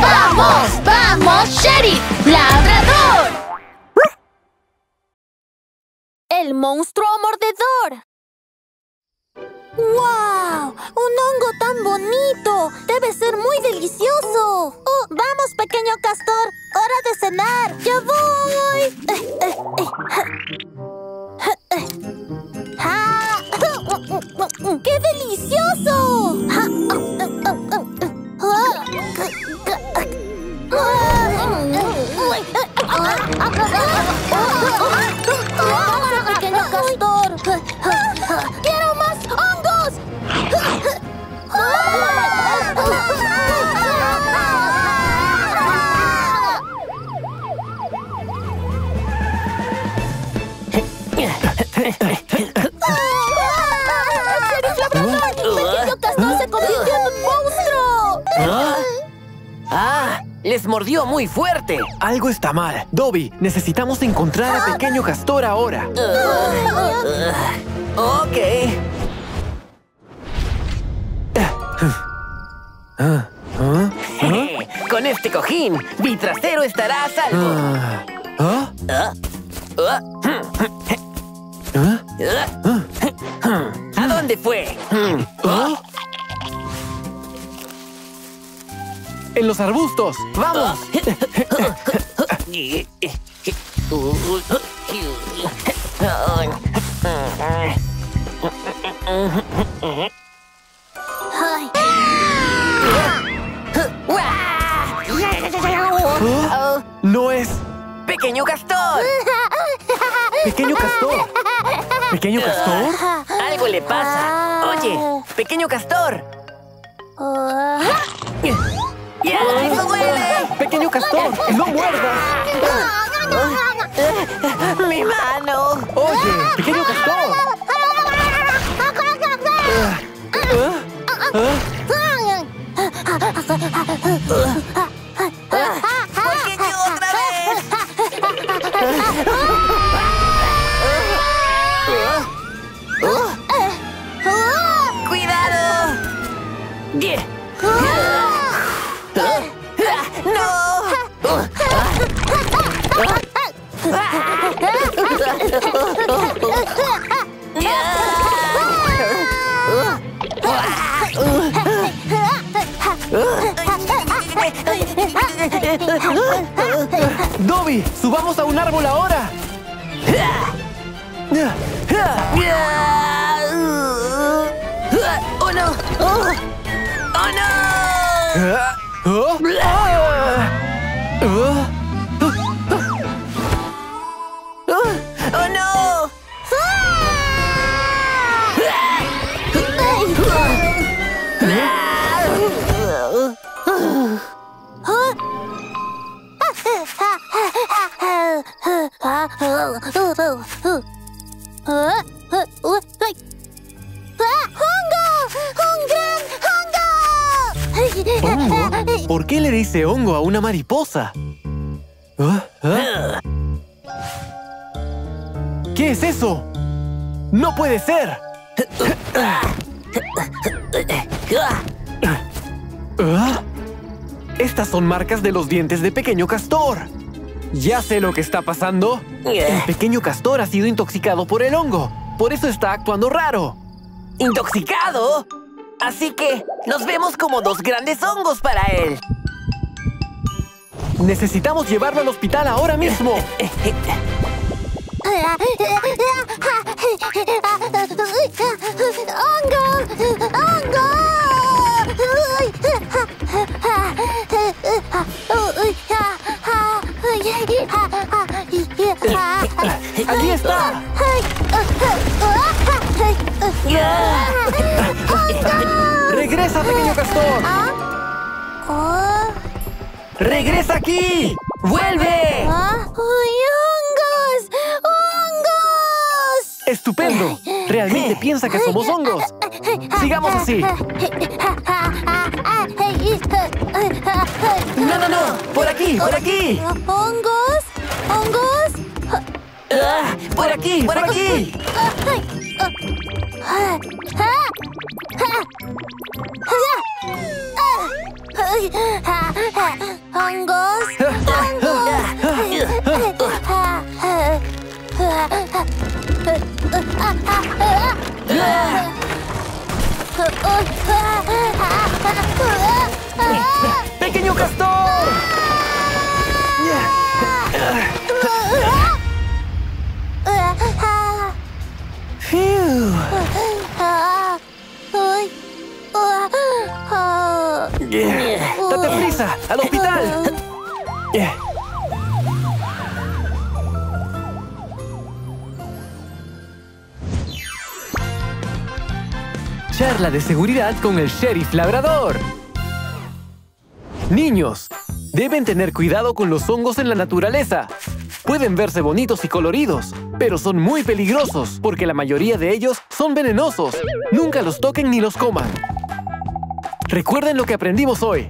¡Vamos! ¡Vamos, Sheriff! ¡Labrador! ¡El monstruo mordedor! ¡Wow! ¡Un hongo tan bonito! ¡Debe ser muy delicioso! ¡Oh, vamos, pequeño castor! ¡Hora de cenar! ¡Ya voy! ¡Vamos, ¡Les mordió muy fuerte! Algo está mal. Dobby, necesitamos encontrar a Pequeño Castor ahora. Ok. Ah, ah, Con este cojín, mi trasero estará a salvo. ah, ah, Ah, ah, ah, ¿A dónde fue? ah. En los arbustos. ¡Vamos! Ah, No es ¡Pequeño castor! Pequeño Castor. ¿Pequeño Castor? Algo le pasa. Oye, pequeño castor. ¡Ya! ¡Eso duele! Pequeño Castor, no muerdas. ¡Mi mano! Oye, Pequeño Castor. Ah, ah, ¿Por qué yo otra vez? ¡Cuidado! ¡No! Dobby, subamos a un árbol ahora. ¡Oh, no! ¡Oh, oh no! Ah. Ah. ¡Oh, ¿Hongo? ¿Por qué le dice hongo a una mariposa? Ah, ah. ¿Qué es eso? ¡No puede ser! Ah. Estas son marcas de los dientes de Pequeño Castor. Ya sé lo que está pasando. El Pequeño Castor ha sido intoxicado por el hongo. Por eso está actuando raro. ¿Intoxicado? Así que nos vemos como dos grandes hongos para él. Necesitamos llevarlo al hospital ahora mismo. ¡Aquí está! ¡Regresa, Pequeño Castor! Oh, ¡Regresa aquí! ¡Vuelve! ah, ¡Uy, hongos! ¡Hongos! ¡Estupendo! Realmente piensa que somos hongos. Sigamos así. ¡No, no, no! ¡Por aquí! ¡Por aquí! ¿Hongos? Ah, ¡Por aquí! ¡Por aquí! ¿Hongos? ¡Pequeño castor! ¡Date prisa! ¡Al hospital! Charla de seguridad con el sheriff labrador. Niños, deben tener cuidado con los hongos en la naturaleza. Pueden verse bonitos y coloridos, pero son muy peligrosos porque la mayoría de ellos son venenosos. Nunca los toquen ni los coman. Recuerden lo que aprendimos hoy.